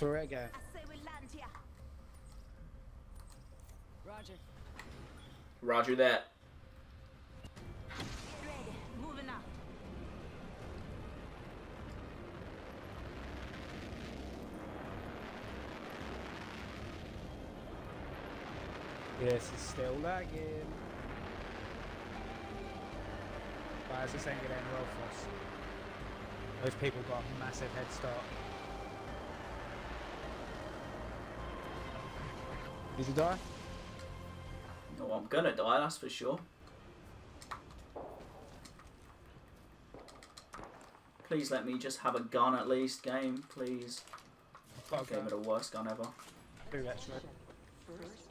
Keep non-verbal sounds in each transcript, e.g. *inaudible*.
saw it again. Roger. Roger that. Ready. Moving. Yes, it's still lagging. Why is this ain't gonna end well for us? Those people got a massive head start. Did you die? No, I'm gonna die, that's for sure. Please let me just have a gun at least, game, please. I've got a Gave me the worst gun ever. Two extra. First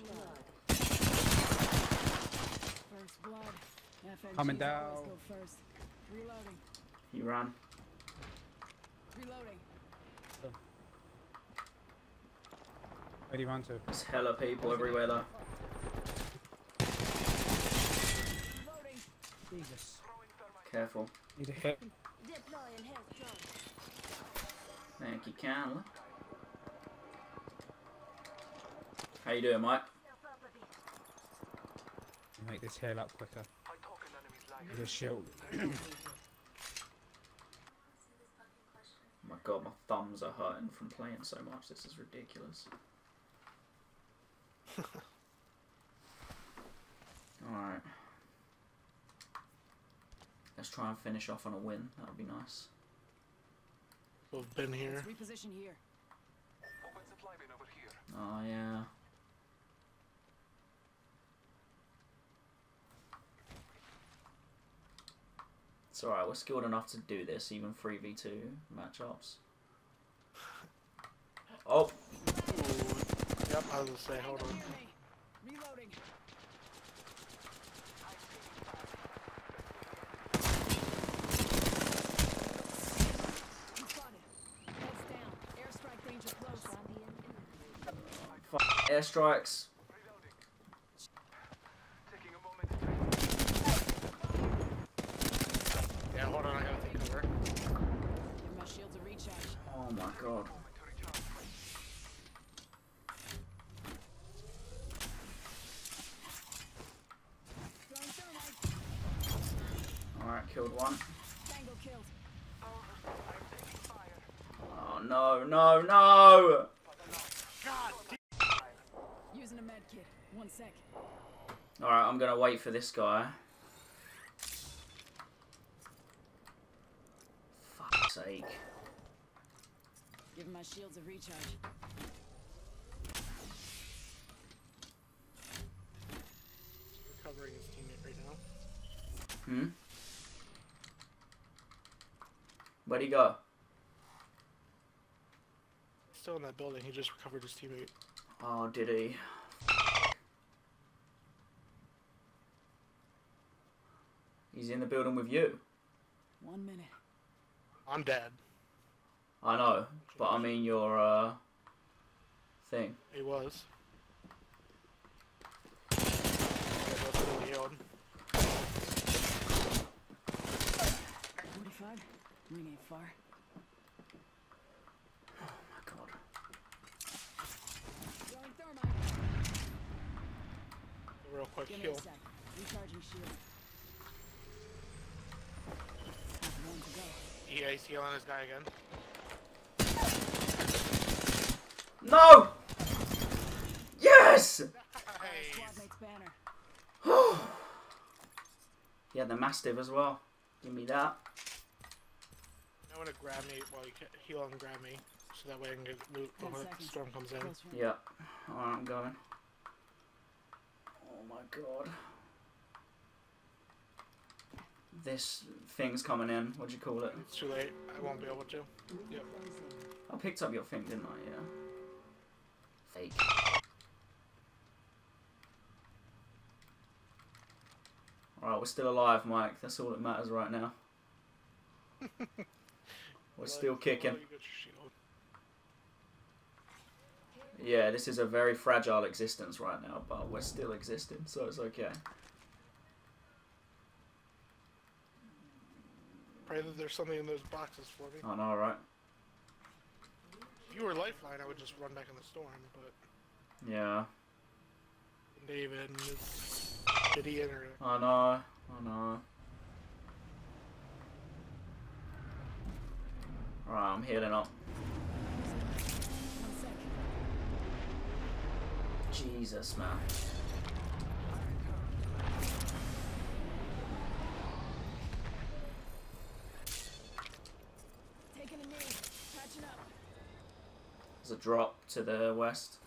blood. Coming down. Go first. He ran. Reloading. Where do you run to? There's hella people everywhere though. Jesus. Careful. Need a hit. Deploying health drone. Thank you, Candler. How you doing, Mike? Make this heal up quicker. With a shield. Oh my god, my thumbs are hurting from playing so much. This is ridiculous. *laughs* Alright. Let's try and finish off on a win. That would be nice. We've been here. Let's reposition here. Oh, yeah. It's alright, we're skilled enough to do this, even 3v2 matchups. *laughs* Oh, Ooh. Yep, I was gonna say, hold on. Reloading. He's spotted. Heads down. Airstrike danger close. fuck, airstrikes. Yeah, hold on, I gotta take cover. Give my shields a recharge. Oh my god. Throwing thermite. Alright, killed one. Oh no, no, no! Using a med kit. One sec. Alright, I'm gonna wait for this guy. Fuck's sake. Giving my shields a recharge. Recovering his teammate right now. Hmm? Where'd he go? Still in that building, he just recovered his teammate. Oh, did he? He's in the building with you. One minute. I'm dead. I know, but I mean your, uh, thing. He was. Yeah, that's really healed. 45. Ring ain't far. Oh my god. Real quick Give me heal. a. Recharging shield. Half one to go. Yeah, he's healing his guy again. No! Yes! Nice. Squad mate's banner. he had the Mastiff as well. Give me that. I want to grab me while you can heal and grab me, so that way I can get loot Ten when the storm comes in. Close. Yeah. Alright, I'm going. Oh my god. This thing's coming in. What do you call it? It's too late. I won't be able to. Yep. I picked up your thing, didn't I? Yeah. Fake. Alright, we're still alive, Mike. That's all that matters right now. *laughs* We're still kicking. You got your shield. Yeah, this is a very fragile existence right now, but we're still existing, so it's okay. Pray that there's something in those boxes for me. I know, right? If you were Lifeline, I would just run back in the storm, but Yeah. David and his shitty internet. I know. I know. Alright, I'm healing up. Jesus, man. Taking a knee. Patching up. There's a drop to the west.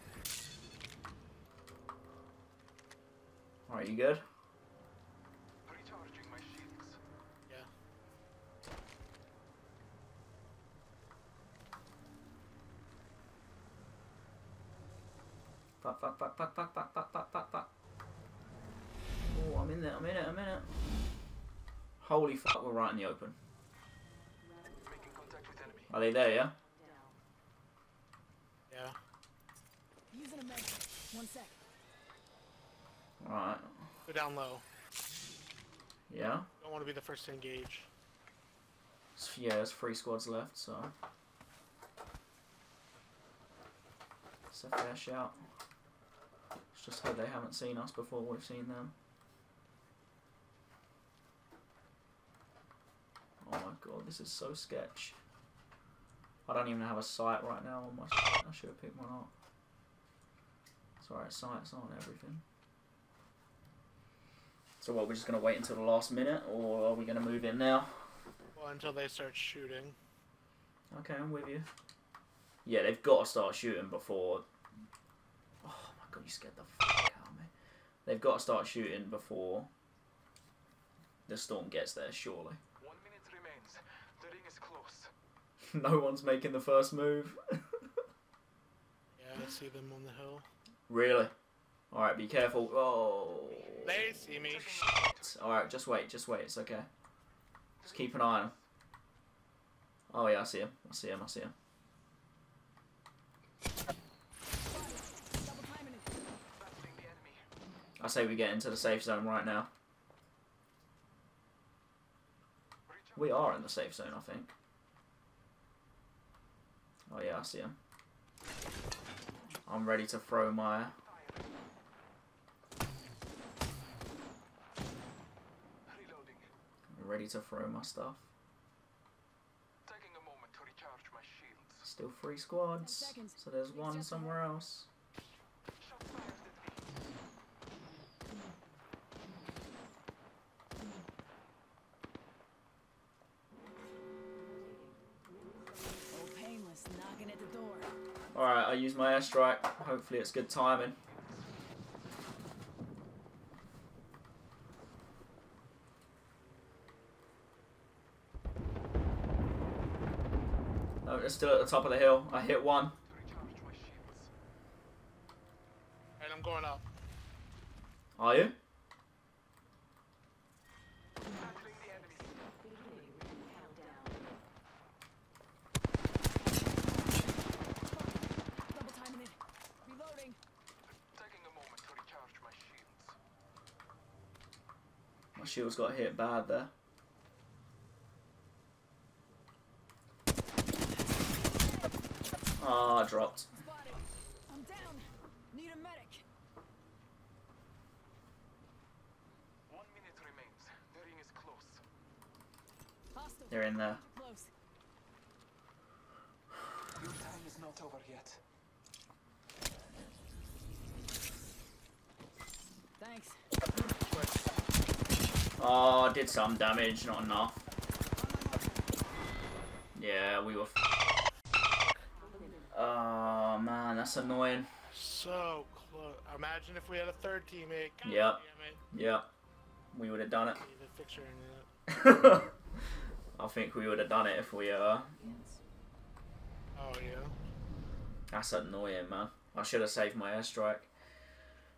Alright, you good? Recharging my shields. Yeah. Fuck, fuck, fuck, fuck, fuck, fuck, fuck, fuck, fuck, fuck. Oh, I'm in there, I'm in it, I'm in it. Holy fuck, we're right in the open. Are they there, yeah? Yeah. Using a med. One sec. Alright. Go down low. Yeah? Don't want to be the first to engage. Yeah, there's three squads left, so. It's a fair shout. Just hope they haven't seen us before we've seen them. Oh my god, this is so sketch. I don't even have a sight right now on my. I should have picked one up. It's alright, sight's on everything. So what, we're just gonna wait until the last minute, or are we gonna move in now? Well, until they start shooting. Okay, I'm with you. Yeah, they've got to start shooting before. My god, you scared the fuck out of me. They've got to start shooting before the storm gets there, surely. One minute remains. The ring is close. *laughs* no one's making the first move. Yeah, I see them on the hill. really? Alright, be careful. Oh. They see me. Alright, just wait, just wait, it's okay. Just keep an eye on him. Oh yeah, I see him. I see him, I see him. Double timing it. Battling the enemy. I say we get into the safe zone right now. We are in the safe zone, I think. Oh yeah, I see him. I'm ready to throw my. Reloading. I'm ready to throw my stuff. Taking a moment to recharge my shields. Still three squads, so there's one somewhere else. Shots fired at me. Oh, painless. Knocking at the door. All right, I use my airstrike. Hopefully, it's good timing. No, they're still at the top of the hill. I hit one. To recharge my shields. Alright, I'm going up. Are you? shields got hit bad there. Ah, oh, dropped. They're in there. Your time is not over yet. Thanks. Oh, did some damage, not enough. Yeah, we were. Oh man, that's annoying. So close. Imagine if we had a third teammate. God Yep. Yeah, we would have done it. Need a fixture in that. *laughs* I think we would have done it if we uh. Oh yeah. That's annoying, man. I should have saved my airstrike.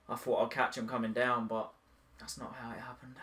I thought I'd catch him coming down, but that's not how it happened.